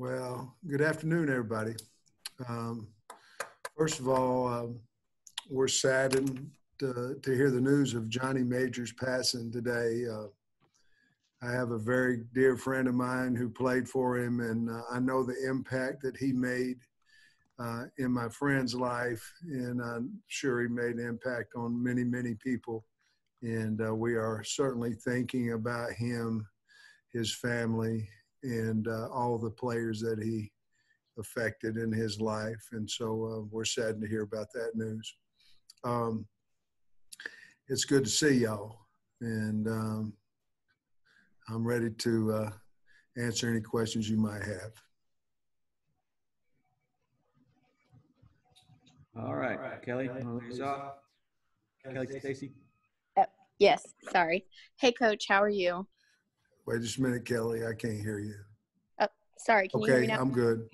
Well, good afternoon, everybody. Um, first of all, um, we're saddened to, to, hear the news of Johnny Majors passing today. Uh, I have a very dear friend of mine who played for him, and uh, I know the impact that he made uh, in my friend's life, and I'm sure he made an impact on many, many people. And uh, we are certainly thinking about him, his family, and uh, all the players that he affected in his life. And so uh, we're saddened to hear about that news. Um, it's good to see y'all, and um, I'm ready to uh, answer any questions you might have. All right, All right. Kelly, Kelly, Kelly Stacy. Uh, yes, sorry. Hey, Coach, how are you? Wait just a minute, Kelly. I can't hear you. Oh, sorry. Can okay, you hear me now? I'm good.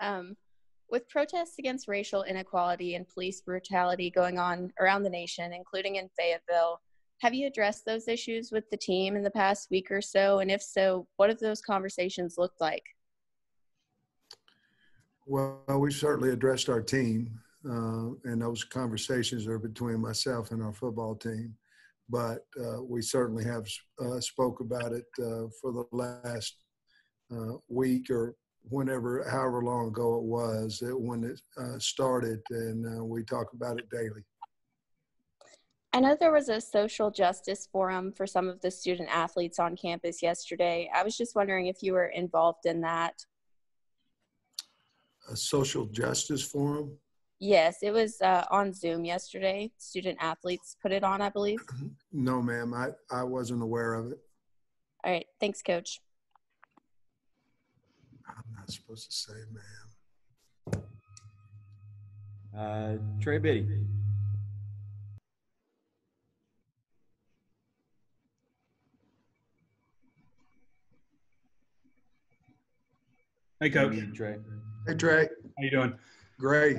Um, with protests against racial inequality and police brutality going on around the nation, including in Fayetteville, have you addressed those issues with the team in the past week or so? And if so, what have those conversations looked like? Well, we certainly addressed our team, uh, and those conversations are between myself and our football team but uh, we certainly have uh, spoke about it uh, for the last uh, week or whenever, however long ago it was, when it uh, started, and uh, we talk about it daily. I know there was a social justice forum for some of the student athletes on campus yesterday. I was just wondering if you were involved in that. A social justice forum? Yes, it was uh, on Zoom yesterday. Student athletes put it on, I believe. No, ma'am, I, I wasn't aware of it. All right, thanks, Coach. I'm not supposed to say, ma'am. Uh, Trey Biddy. Hey, Coach. Hey, Trey. Hey, Trey. How you doing? Great.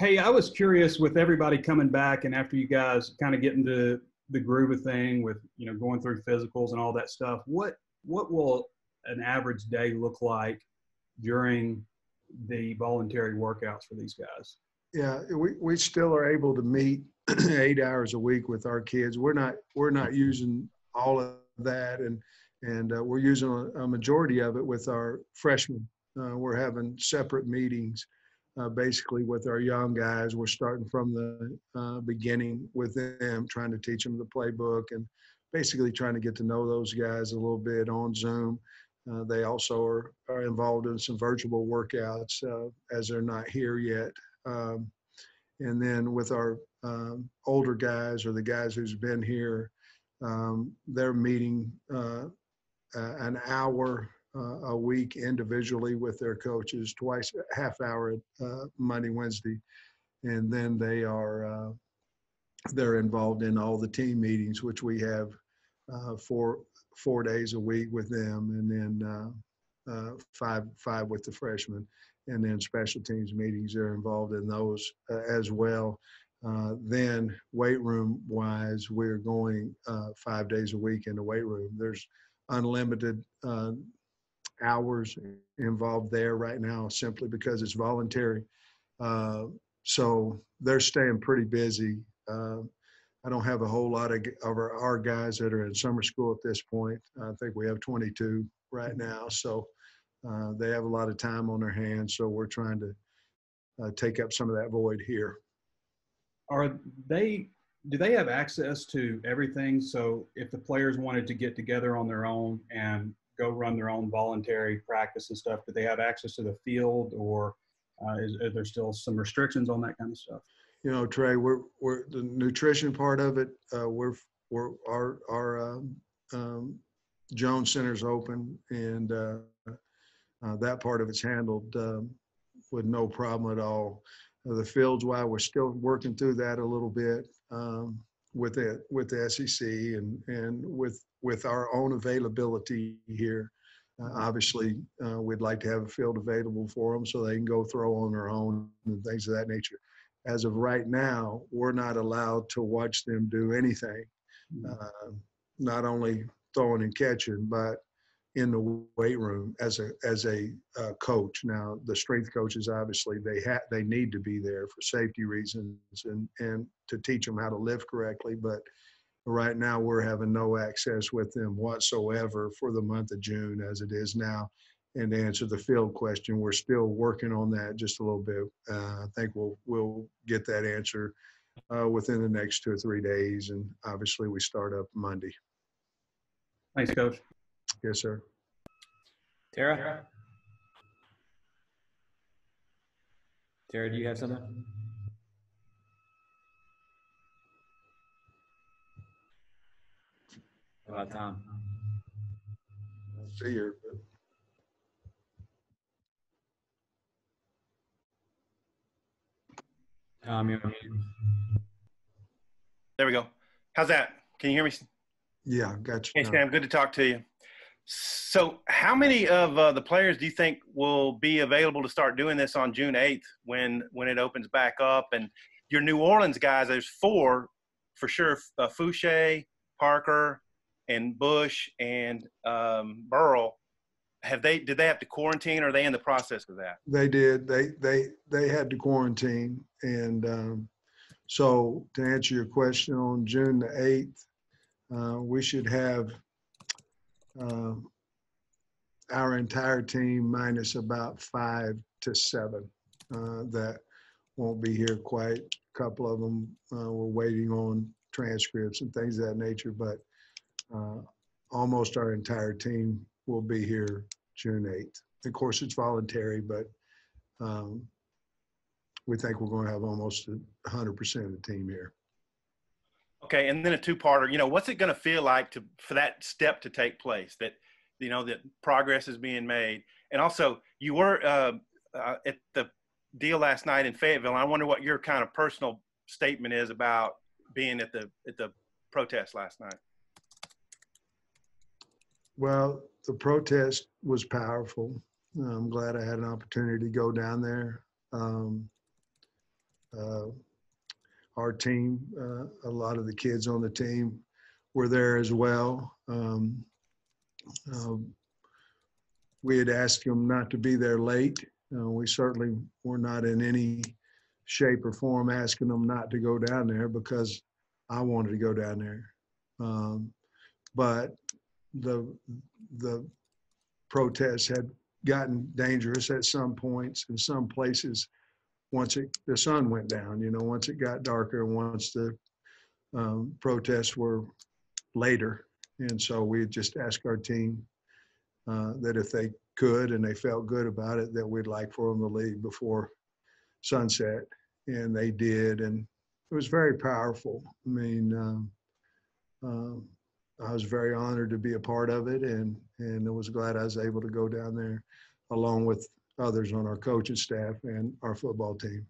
Hey, I was curious with everybody coming back and after you guys kind of getting to the groove of thing with you know going through physicals and all that stuff. What what will an average day look like during the voluntary workouts for these guys? Yeah, we, we still are able to meet eight hours a week with our kids. We're not we're not using all of that, and and uh, we're using a, a, majority of it with our freshmen. Uh, we're having separate meetings uh, basically with our young guys. We're starting from the uh, beginning with them, trying to teach them the playbook and basically trying to get to know those guys a little bit on Zoom. Uh, they also are, are involved in some virtual workouts uh, as they're not here yet. Um, and then with our um, older guys or the guys who's been here, um, they're meeting uh, an hour a week individually with their coaches, twice half hour uh, Monday, Wednesday, and then they are uh, they're involved in all the team meetings, which we have uh, four four days a week with them, and then uh, uh, five five with the freshmen, and then special teams meetings. They're involved in those as well. Uh, then weight room wise, we're going uh, five days a week in the weight room. There's unlimited uh, hours involved there right now simply because it's voluntary. Uh, so they're staying pretty busy. Uh, I don't have a whole lot of, of our, our, guys that are in summer school at this point. I think we have 22 right now. So uh, they have a lot of time on their hands. So we're trying to uh, take up some of that void here. Are they do they have access to everything? So if the players wanted to get together on their own and go run their own voluntary practice and stuff, do they have access to the field or uh, is, is there still some restrictions on that kind of stuff? You know, Trey, we're, we're the nutrition part of it. Uh, we're, we're our, our um, um, Jones Center's open and uh, uh, that part of it's handled um, with no problem at all. The fields, while we're still working through that a little bit um, with it with the SEC and and with with our own availability here. Uh, obviously, uh, we'd like to have a field available for them so they can go throw on their own and things of that nature. As of right now, we're not allowed to watch them do anything, mm-hmm. uh, not only throwing and catching, but in the weight room as a as a uh, coach. Now the strength coaches obviously they ha- they need to be there for safety reasons and and to teach them how to lift correctly. But right now we're having no access with them whatsoever for the month of June as it is now. And to answer the field question, we're still working on that just a little bit. Uh, I think we'll we'll get that answer uh, within the next two or three days, and obviously we start up Monday. Thanks, Coach. Yes, sir. Tara? Tara, do you have something? How About Tom. See you. Tom, you're on mute. There we go. How's that? Can you hear me? Yeah, got you. Hey, Sam, good to talk to you. So, how many of uh, the players do you think will be available to start doing this on June 8th when when it opens back up? And your New Orleans guys, there's four for sure: uh, Fouché, Parker, and Bush, and um, Burrell. Have they? Did they have to quarantine? Or are they in the process of that? They did. They they they had to quarantine, and um, so to answer your question, on June the eighth, uh, we should have uh, our entire team minus about five to seven uh, that won't be here quite. A couple of them uh, were waiting on transcripts and things of that nature, but uh, almost our entire team will be here June 8th. Of course, it's voluntary, but um, we think we're going to have almost 100% of the team here. Okay, and then a two-parter. You know, what's it going to feel like to for that step to take place? That you know that progress is being made, and also you were uh, uh, at the deal last night in Fayetteville. And I wonder what your kind of personal statement is about being at the at the protest last night. Well, the protest was powerful. I'm glad I had an opportunity to go down there. Um, uh, our team, uh, a lot of the kids on the team were there as well. Um, um, we had asked them not to be there late. Uh, we certainly were not in any shape or form asking them not to go down there because I wanted to go down there. Um, but the the protests had gotten dangerous at some points in some places once it the sun went down you know once it got darker once the um, protests were later. And so we just asked our team uh, that if they could and they felt good about it that we'd like for them to leave before sunset. And they did and it was very powerful. I mean um, um, I was very honored to be a part of it, and and I was glad I was able to go down there, along with others on our coaching staff and our football team.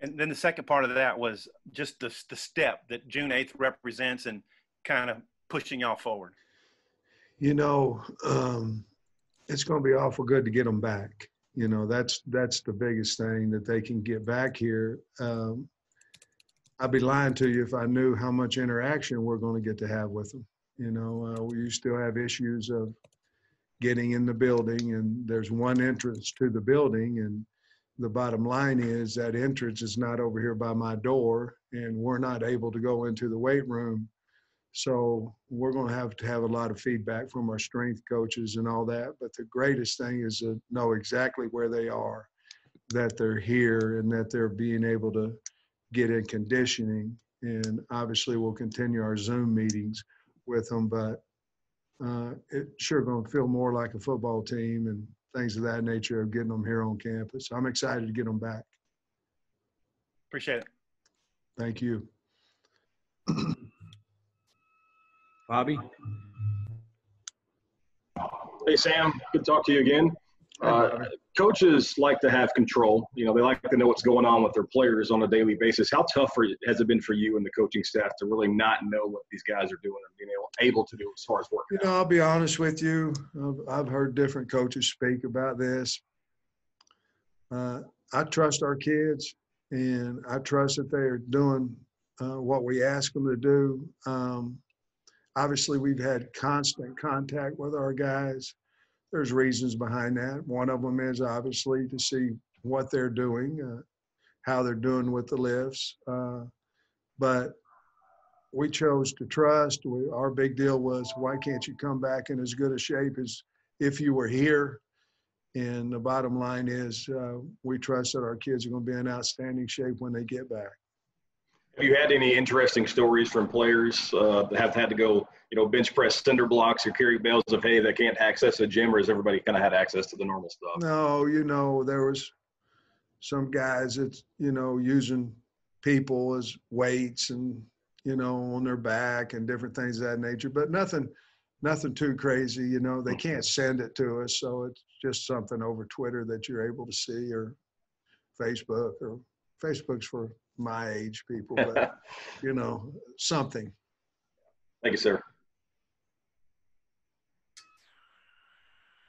And then the second part of that was just the the step that June eighth represents and kind of pushing y'all forward. You know, um, it's going to be awful good to get them back. You know, that's that's the biggest thing that they can get back here. Um, I'd be lying to you if I knew how much interaction we're going to get to have with them. You know, uh, we still have issues of getting in the building, and there's one entrance to the building, and the bottom line is that entrance is not over here by my door, and we're not able to go into the weight room. So we're going to have to have a lot of feedback from our strength coaches and all that. But the greatest thing is to know exactly where they are, that they're here, and that they're being able to get in conditioning. And obviously, we'll continue our Zoom meetings with them, but uh, it sure going to feel more like a football team and things of that nature of getting them here on campus. I'm excited to get them back. Appreciate it. Thank you. Bobby? Hey, Sam. Good to talk to you again. Uh, coaches like to have control. You know, they like to know what's going on with their players on a daily basis. How tough for, has it been for you and the coaching staff to really not know what these guys are doing and being able, able to do as far as working? You know, I'll be honest with you. I've, I've heard different coaches speak about this. Uh, I trust our kids, and I trust that they are doing uh, what we ask them to do. Um, obviously, we've had constant contact with our guys. There's reasons behind that. One of them is obviously to see what they're doing, uh, how they're doing with the lifts. Uh, but we chose to trust. We, our big deal was, why can't you come back in as good a shape as if you were here? And the bottom line is, uh, we trust that our kids are going to be in outstanding shape when they get back. Have you had any interesting stories from players uh, that have had to go, you know, bench press cinder blocks or carry bales of hay that can't access a gym, or has everybody kind of had access to the normal stuff? No, you know, there was some guys that, you know, using people as weights and, you know, on their back and different things of that nature, but nothing, nothing too crazy. You know, they can't send it to us. So it's just something over Twitter that you're able to see or Facebook or Facebook's for my age people, but you know, something. Thank you, sir.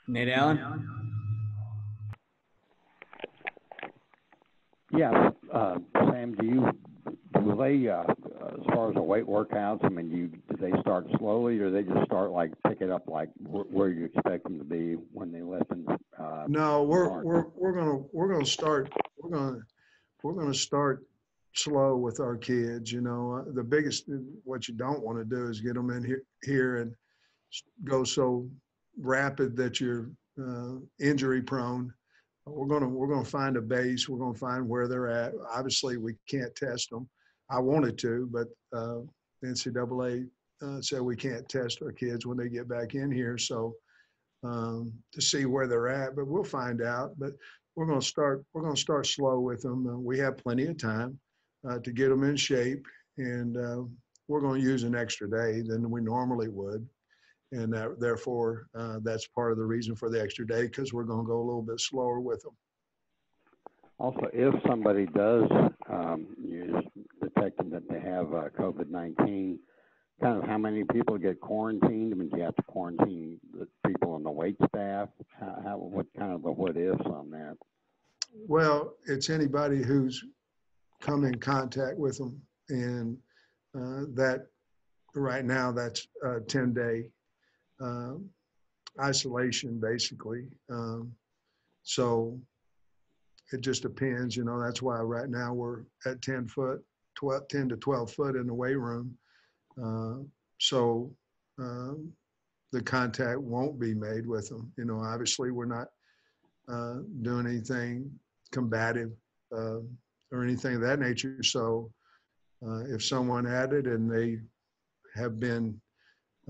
Nate Allen? Yeah, uh, Sam, do you, will they, uh, as far as the weight workouts, I mean, you, do they start slowly or they just start like, pick it up like where, where you expect them to be when they listen? Uh, No, we're, start? we're, we're gonna, we're gonna start, we're gonna, we're gonna start slow with our kids, you know, uh, the biggest, what you don't want to do is get them in here, here and go so rapid that you're, uh, injury prone. We're gonna, we're gonna find a base, we're gonna find where they're at. Obviously, we can't test them. I wanted to, but, uh, NCAA, uh, said we can't test our kids when they get back in here, so, um, to see where they're at, but we'll find out. But we're going to start, we're going to start slow with them. Uh, we have plenty of time uh, to get them in shape and uh, we're going to use an extra day than we normally would. And that, therefore, uh, that's part of the reason for the extra day because we're going to go a little bit slower with them. Also, if somebody does, um, you detecting that they have, uh, COVID-19, kind of how many people get quarantined? I mean, do you have to quarantine the people on the weight staff? How, how, what kind of the what ifs on that? Well, it's anybody who's come in contact with them. And uh, that, right now, that's a 10 day um, isolation, basically. Um, so it just depends, you know, that's why right now we're at 10 foot, 12, 10 to 12 foot in the weight room. Uh, so um, the contact won't be made with them. You know, obviously, we're not uh, doing anything combative uh, or anything of that nature. So uh, if someone added and they have been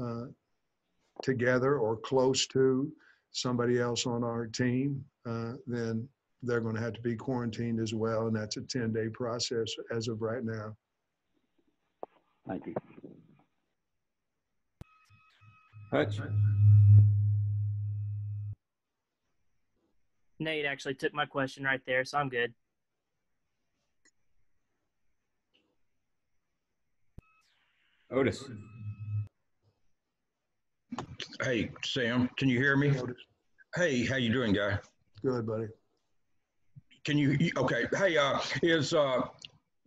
uh, together or close to somebody else on our team, uh, then they're going to have to be quarantined as well. And that's a 10 day process as of right now. Thank you. Hutch? Nate actually took my question right there, so I'm good. Otis? Hey, Sam, can you hear me? Hey, how you doing, guy? Good, buddy. Can you, you- okay, hey, uh, is, uh,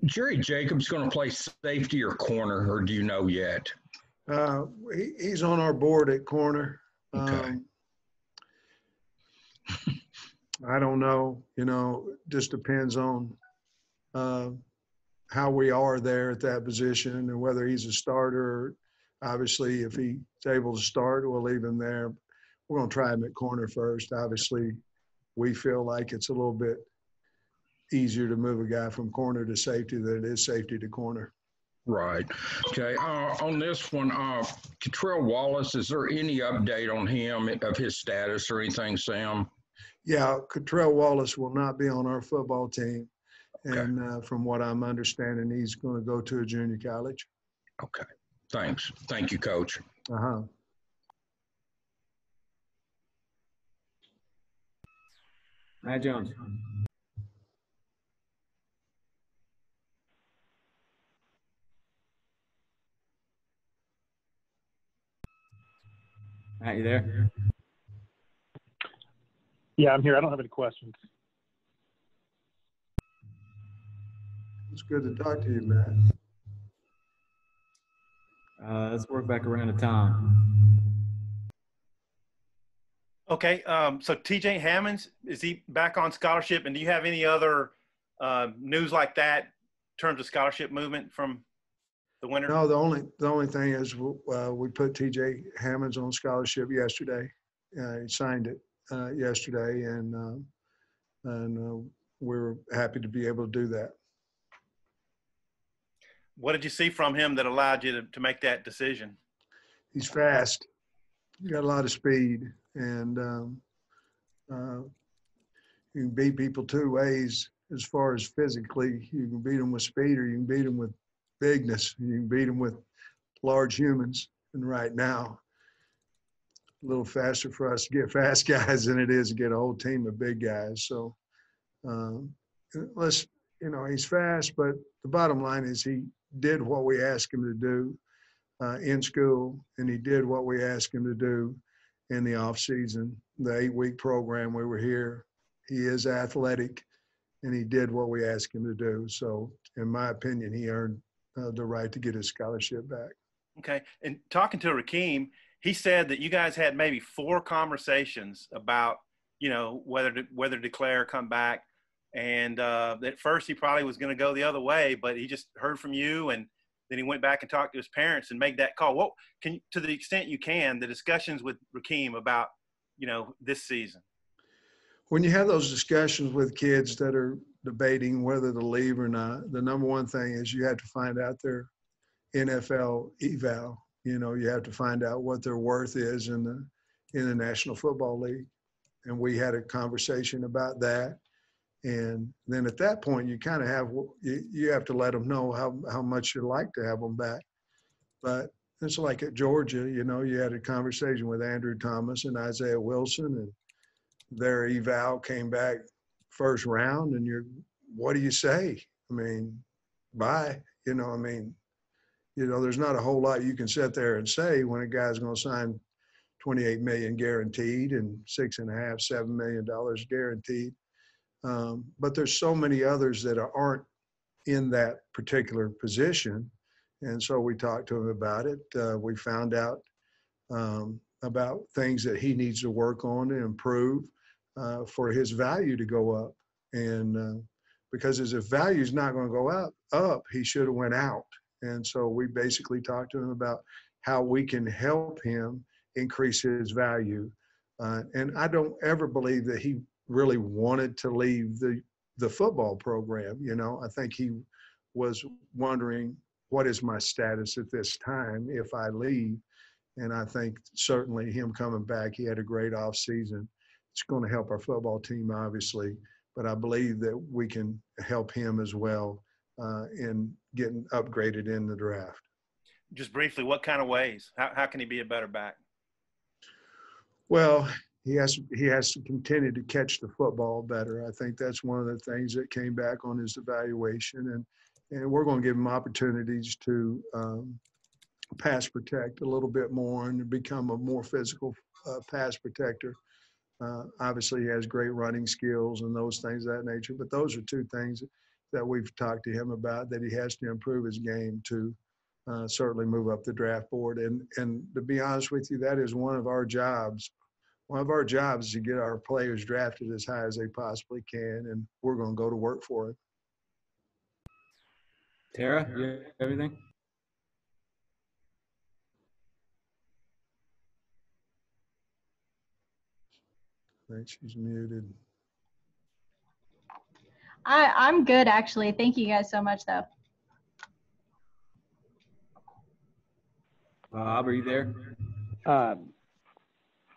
Jerry Jacobs going to play safety or corner, or do you know yet? Uh, he, he's on our board at corner. Okay. Um, I don't know, you know, just depends on, uh, how we are there at that position and whether he's a starter. Obviously, if he's able to start, we'll leave him there. We're gonna try him at corner first. Obviously, we feel like it's a little bit easier to move a guy from corner to safety than it is safety to corner. Right. Okay. Uh, on this one, uh, Catrell Wallace, is there any update on him of his status or anything, Sam? Yeah, Cottrell Wallace will not be on our football team. Okay. And uh, from what I'm understanding, he's going to go to a junior college. Okay. Thanks. Thank you, Coach. Uh-huh. Matt Jones? Matt, you there? Yeah, I'm here. I don't have any questions. It's good to talk to you, man. Uh, let's work back around to Tom. Okay, um, so TJ Hammonds is he back on scholarship, and do you have any other uh, news like that in terms of scholarship movement from the winter? No, the only the only thing is uh, we put TJ Hammonds on scholarship yesterday. Uh, he signed it uh, yesterday, and uh, and uh, we're happy to be able to do that. What did you see from him that allowed you to, to make that decision? He's fast. He got a lot of speed, and um, uh, you can beat people two ways as far as physically. You can beat them with speed, or you can beat them with bigness. You can beat them with large humans. And right now, a little faster for us to get fast guys than it is to get a whole team of big guys. So um, let's, you know, he's fast, but the bottom line is he did what we asked him to do uh, in school, and he did what we asked him to do in the off season, the eight week program we were here. He is athletic, and he did what we asked him to do. So, in my opinion, he earned uh, the right to get his scholarship back. Okay, and talking to Rakeem, he said that you guys had maybe four conversations about, you know, whether to, whether to declare come back. And uh, at first, he probably was going to go the other way, but he just heard from you, and then he went back and talked to his parents and made that call. What can, to the extent you can, the discussions with Rakeem about, you know, this season. When you have those discussions with kids that are debating whether to leave or not, the number one thing is you have to find out their NFL eval. You know, you have to find out what their worth is in the in the National Football League. And we had a conversation about that. And then at that point, you kind of have you, you have to let them know how how much you'd like to have them back. But it's like at Georgia, you know, you had a conversation with Andrew Thomas and Isaiah Wilson, and their eval came back first round, and you're, what do you say? I mean, bye. You know, I mean, you know, there's not a whole lot you can sit there and say when a guy's going to sign 28 million guaranteed and six and a half, seven million dollars guaranteed. Um, but there's so many others that aren't in that particular position. And so we talked to him about it. Uh, we found out um, about things that he needs to work on and improve uh, for his value to go up. And uh, because his value is not going to go up, up, he should have went out. And so we basically talked to him about how we can help him increase his value. Uh, and I don't ever believe that he really wanted to leave the the football program. You know, I think he was wondering what is my status at this time if I leave. And I think certainly him coming back, he had a great off season. It's going to help our football team, obviously, but I believe that we can help him as well uh, in getting upgraded in the draft. Just briefly, what kind of ways? How, how can he be a better back? Well, he has he has to continue to catch the football better. I think that's one of the things that came back on his evaluation, and and we're going to give him opportunities to um, pass protect a little bit more and become a more physical uh, pass protector. Uh, obviously, he has great running skills and those things of that nature. But those are two things that we've talked to him about that he has to improve his game to uh, certainly move up the draft board. And and to be honest with you, that is one of our jobs. One of our jobs is to get our players drafted as high as they possibly can, and we're going to go to work for it. Tara, you everything? I think she's muted. I, I'm good, actually. Thank you guys so much, though. Bob, are you there? Uh,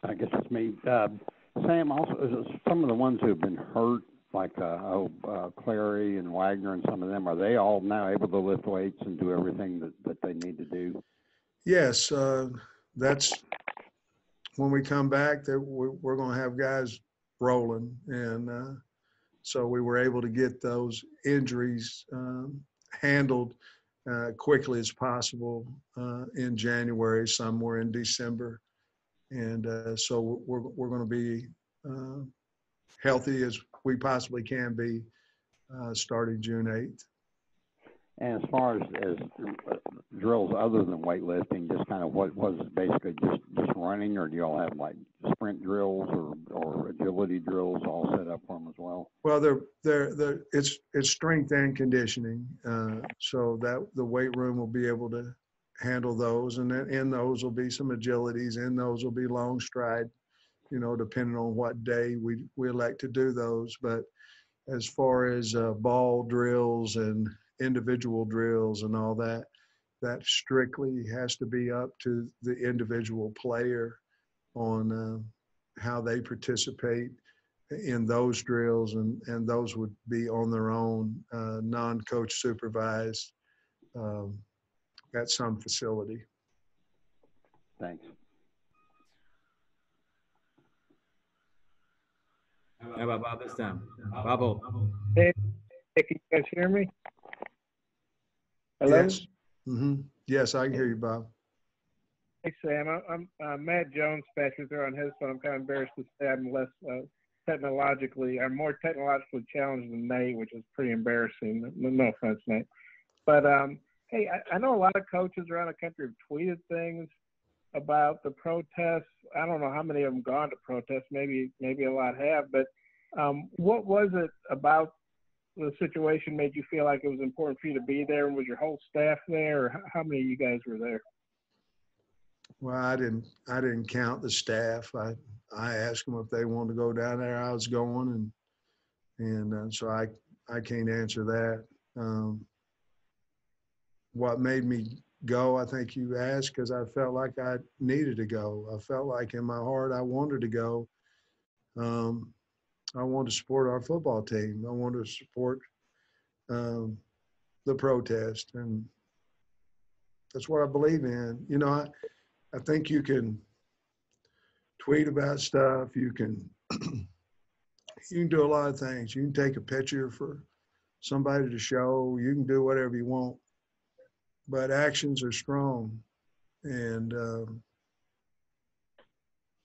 I guess it's me. Uh, Sam, also, some of the ones who have been hurt, like uh, oh, uh, Clary and Wagner and some of them, are they all now able to lift weights and do everything that, that they need to do? Yes, uh, that's when we come back. That we're, we're going to have guys rolling, and uh, so we were able to get those injuries um, handled uh, quickly as possible uh, in January, somewhere in December. And uh, so we're, we're going to be uh, healthy as we possibly can be uh, starting June 8th. And as far as, as drills other than weightlifting, just kind of what was basically just just running, or do y'all have like sprint drills or or agility drills all set up for them as well? Well, they're, they're, they're, it's, it's strength and conditioning. Uh, so that the weight room will be able to handle those. And then in those will be some agilities, in those will be long stride, you know, depending on what day we, we elect to do those. But as far as uh, ball drills and individual drills and all that, that strictly has to be up to the individual player on uh, how they participate in those drills and, and those would be on their own, uh, non-coach supervised um, at some facility. Thanks. How about Bob this time? Bobo. Hey, can you guys hear me? Hello? Yes. hmm Yes, I can hear you, Bob. Hey, Sam. I- I'm uh, Matt Jones, Patrick there on his phone. I'm kind of embarrassed to say I'm less uh, technologically, I'm more technologically challenged than Nate, which is pretty embarrassing. No, no offense, Nate. But um, hey, I, I know a lot of coaches around the country have tweeted things about the protests. I don't know how many of them gone to protests. Maybe maybe a lot have. But um, what was it about the situation made you feel like it was important for you to be there? And Was your whole staff there, or how many of you guys were there? Well, I didn't, I didn't count the staff. I, I asked them if they wanted to go down there. I was going and, and uh, so I, I can't answer that. Um, what made me go, I think you asked, because I felt like I needed to go. I felt like in my heart I wanted to go. Um, I wanted to support our football team. I wanted to support um, the protest, and that's what I believe in. You know, I, I think you can tweet about stuff. You can you can do a lot of things. You can take a picture for somebody to show. You can do whatever you want, but actions are strong, and um,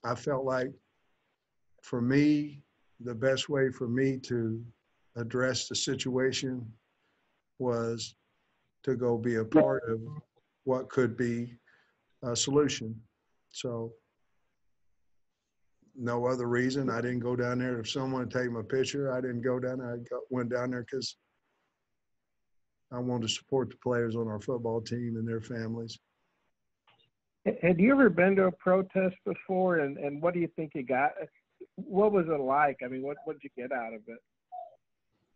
I felt like for me, the best way for me to address the situation was to go be a part of what could be a solution. So no other reason. I didn't go down there. If someone take my picture, I didn't go down there. I got, went down there because I want to support the players on our football team and their families. Had you ever been to a protest before, and, and what do you think you got? What was it like? I mean, what what did you get out of it?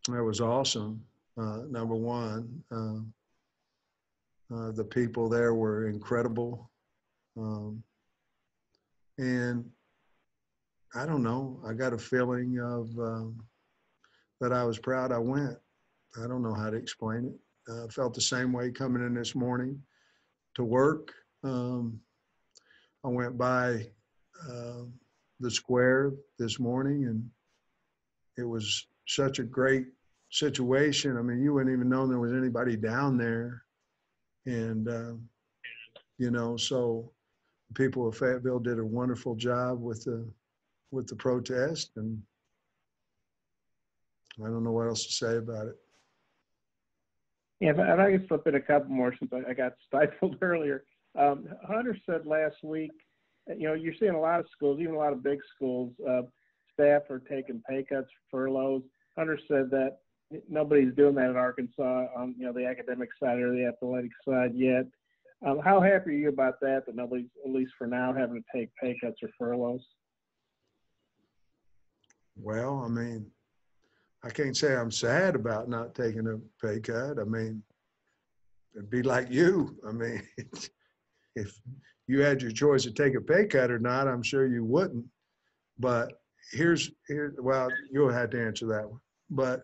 It was awesome. Uh, number one, uh, uh, the people there were incredible. Um, and I don't know, I got a feeling of um, that I was proud I went. I don't know how to explain it. I felt the same way coming in this morning to work. Um, I went by uh, the square this morning and it was such a great situation. I mean, you wouldn't even know there was anybody down there. And, uh, you know, so people of Fayetteville did a wonderful job with the, with the protest. And I don't know what else to say about it. Yeah, if I, if I could slip in a couple more since I, I got stifled earlier. Um, Hunter said last week, you know, you're seeing a lot of schools, even a lot of big schools, uh, staff are taking pay cuts, furloughs. Hunter said that nobody's doing that in Arkansas on you know the academic side or the athletic side yet. Um, how happy are you about that? That nobody's at least for now having to take pay cuts or furloughs. Well, I mean, I can't say I'm sad about not taking a pay cut. I mean, it'd be like you. I mean, if you had your choice to take a pay cut or not, I'm sure you wouldn't. But here's here. Well, you'll have to answer that one. But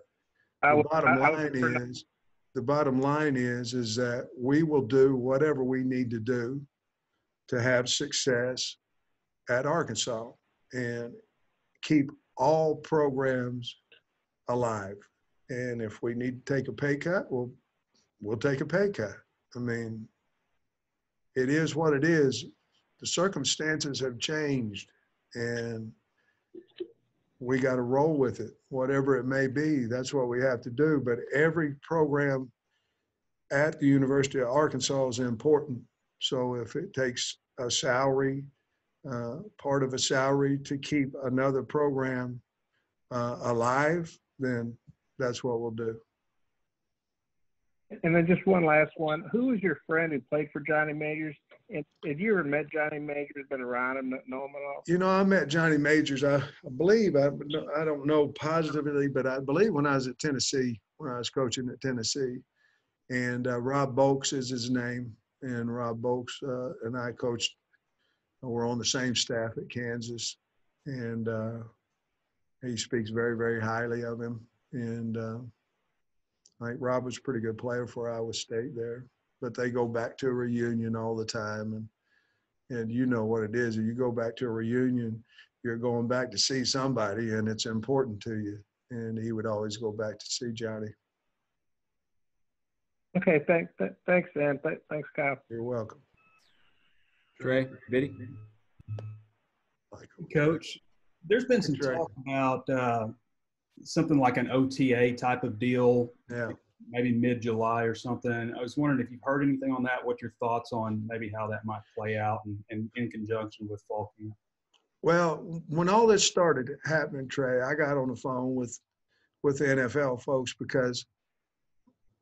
I the bottom line is, the bottom line is, is that we will do whatever we need to do to have success at Arkansas and keep all programs alive. And if we need to take a pay cut, we'll, we'll take a pay cut. I mean, it is what it is. The circumstances have changed and we got to roll with it, whatever it may be. That's what we have to do. But every program at the University of Arkansas is important. So if it takes a salary, uh, part of a salary to keep another program uh, alive, then that's what we'll do. And then just one last one. Who was your friend who played for Johnny Majors? And have you ever met Johnny Majors? Been around him? Know him at all? You know, I met Johnny Majors. I, I believe I I don't know positively, but I believe when I was at Tennessee, when I was coaching at Tennessee, and uh, Rob Bolks is his name, and Rob Bolks uh, and I coached. We're on the same staff at Kansas, and uh, he speaks very, very highly of him. And uh, I think Rob was a pretty good player for Iowa State there, but they go back to a reunion all the time, and and you know what it is. If you go back to a reunion, you're going back to see somebody, and it's important to you. And he would always go back to see Johnny. Okay, thanks, thanks, Dan. Thanks, Kyle. You're welcome. Trey, Biddy. Coach, there's been some talk about uh, something like an OTA type of deal, yeah. maybe mid July or something. I was wondering if you've heard anything on that. What your thoughts on maybe how that might play out and, and in conjunction with fall camp? Well, when all this started happening, Trey, I got on the phone with with the NFL folks because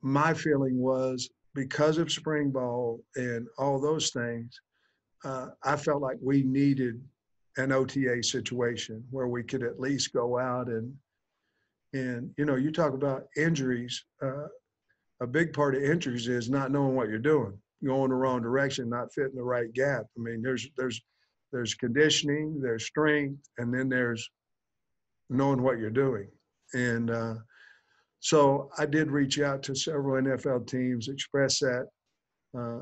my feeling was because of spring ball and all those things, uh, I felt like we needed an OTA situation where we could at least go out and and you know you talk about injuries. Uh, a big part of injuries is not knowing what you're doing, going the wrong direction, not fitting the right gap. I mean, there's there's there's conditioning, there's strength, and then there's knowing what you're doing. And uh, so I did reach out to several NFL teams, express that uh,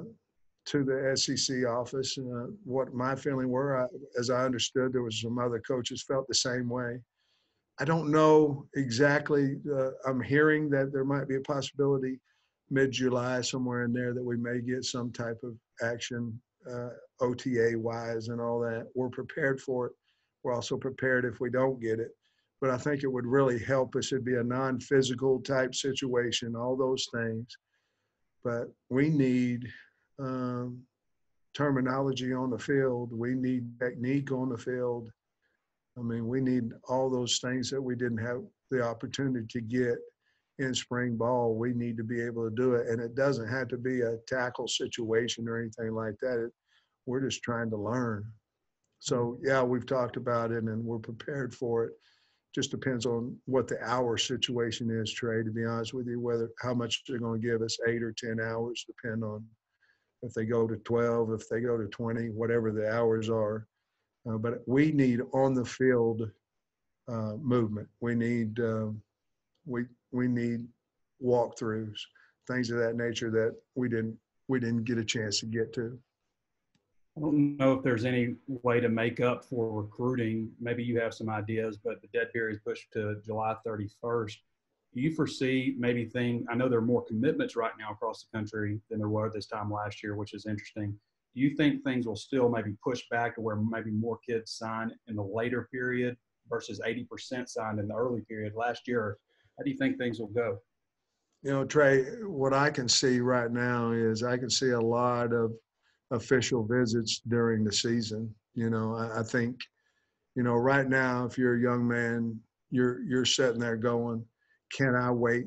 to the SEC office. Uh, what my feeling were, I, as I understood, there was some other coaches felt the same way. I don't know exactly. Uh, I'm hearing that there might be a possibility mid-July somewhere in there that we may get some type of action uh, OTA wise and all that. We're prepared for it. We're also prepared if we don't get it. But I think it would really help us. It'd be a non-physical type situation, all those things. But we need um, terminology on the field. We need technique on the field. I mean, we need all those things that we didn't have the opportunity to get in spring ball. We need to be able to do it. And it doesn't have to be a tackle situation or anything like that. It, we're just trying to learn. So, yeah, we've talked about it and we're prepared for it. Just depends on what the hour situation is, Trey, to be honest with you, whether how much they're going to give us, eight or 10 hours, depend on if they go to 12, if they go to 20, whatever the hours are. Uh, but we need on the field uh, movement. We need um, we we need walkthroughs, things of that nature that we didn't we didn't get a chance to get to. I don't know if there's any way to make up for recruiting. Maybe you have some ideas, but the dead period is pushed to July 31st. Do you foresee maybe thing? I know there are more commitments right now across the country than there were this time last year, which is interesting. Do you think things will still maybe push back to where maybe more kids sign in the later period versus 80% signed in the early period last year? How do you think things will go? You know, Trey, what I can see right now is I can see a lot of official visits during the season. You know, I, I think, you know, right now, if you're a young man, you're you're sitting there going, can I wait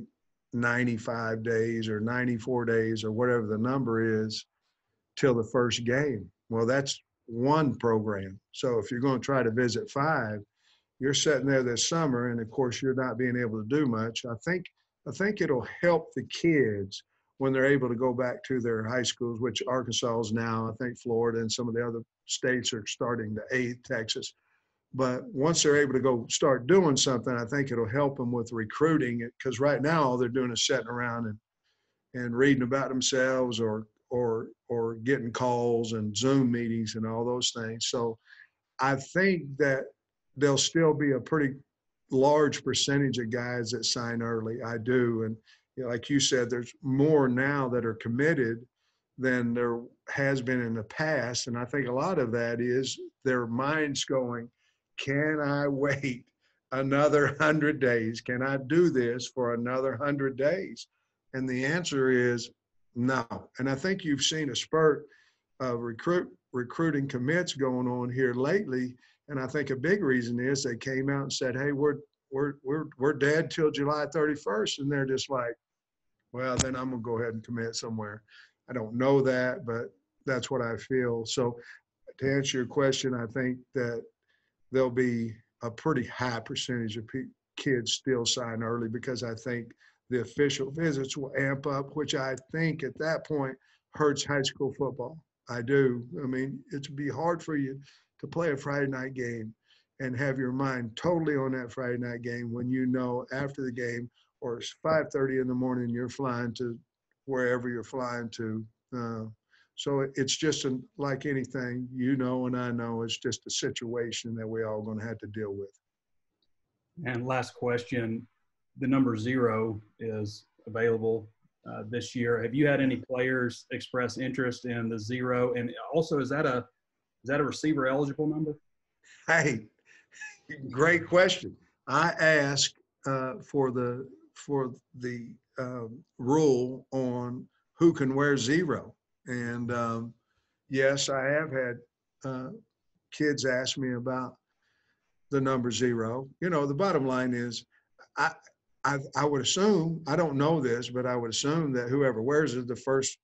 95 days or 94 days or whatever the number is till the first game? Well, that's one program. So if you're going to try to visit five, you're sitting there this summer, and of course you're not being able to do much. I think I think it'll help the kids when they're able to go back to their high schools, which Arkansas is now. I think Florida and some of the other states are starting to eight, Texas. But once they're able to go start doing something, I think it'll help them with recruiting. Because right now, all they're doing is sitting around and and reading about themselves or or or getting calls and Zoom meetings and all those things. So I think that there'll still be a pretty large percentage of guys that sign early. I do, and you know, like you said, there's more now that are committed than there has been in the past, and I think a lot of that is their minds going, can I wait another hundred days? Can I do this for another hundred days? And the answer is no. And I think you've seen a spurt of recruit recruiting commits going on here lately. And I think a big reason is they came out and said, "Hey, we're we're we're we're dead till July 31st," and they're just like, "Well, then I'm gonna go ahead and commit somewhere." I don't know that, but that's what I feel. So, to answer your question, I think that there'll be a pretty high percentage of kids still sign early because I think the official visits will amp up, which I think at that point hurts high school football. I do. I mean, it'd be hard for you to play a Friday night game and have your mind totally on that Friday night game when you know after the game or it's 5:30 in the morning you're flying to wherever you're flying to. Uh, so it's just an, like anything, you know, and I know it's just a situation that we all going to have to deal with. And last question, the number zero is available uh, this year. Have you had any players express interest in the zero? And also, is that a is that a receiver eligible number? Hey, great question. I asked uh, for the for the um, rule on who can wear zero, and um, yes, I have had uh, kids ask me about the number zero. You know, the bottom line is, I I, I would assume I don't know this, but I would assume that whoever wears it the first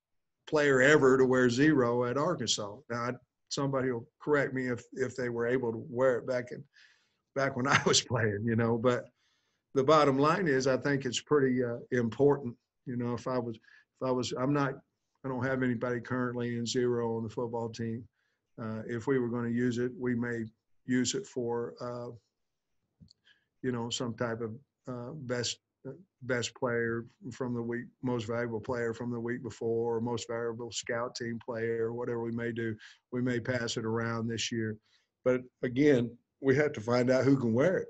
player ever to wear zero at Arkansas. Now, I, somebody will correct me if if they were able to wear it back in back when I was playing, you know. But the bottom line is, I think it's pretty uh, important. You know, if I was if I was, I'm not, I don't have anybody currently in zero on the football team. Uh, if we were going to use it, we may use it for, uh, you know, some type of uh, best best player from the week, most valuable player from the week before, or most valuable scout team player, or whatever we may do. We may pass it around this year, but again, we have to find out who can wear it.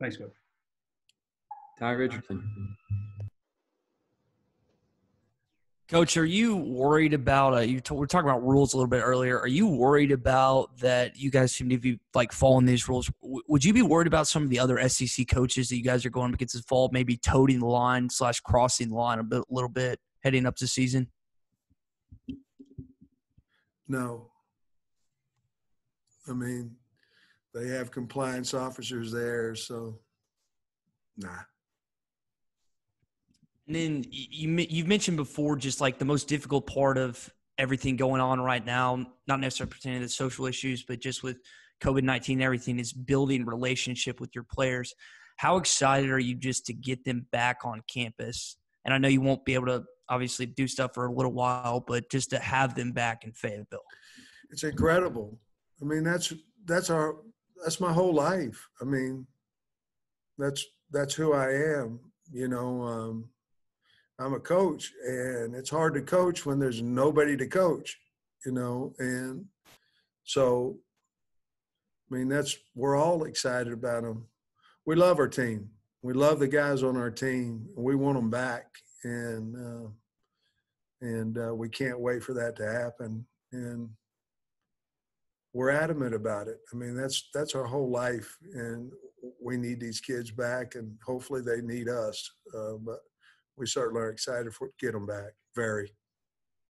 Thanks, Coach. Ty Richardson. Coach, are you worried about? Uh, you t- we were talking about rules a little bit earlier. Are you worried about that? You guys seem to be like following these rules. W- would you be worried about some of the other SEC coaches that you guys are going against this fall, maybe toting the line slash crossing the line a bit, little bit heading up to season? No. I mean, they have compliance officers there, so nah. And then you you've mentioned before just like the most difficult part of everything going on right now, not necessarily pertaining to social issues, but just with COVID nineteen, everything is building relationship with your players. How excited are you just to get them back on campus? And I know you won't be able to obviously do stuff for a little while, but just to have them back in Fayetteville. It's incredible. I mean, that's that's our that's my whole life. I mean, that's that's who I am. You know, um, I'm a coach, and it's hard to coach when there's nobody to coach. You know, and so I mean, that's we're all excited about them. We love our team. We love the guys on our team. And we want them back, and uh, and uh, we can't wait for that to happen. And we're adamant about it. I mean, that's that's our whole life, and we need these kids back, and hopefully they need us. Uh, but we certainly are excited for to get them back. Very.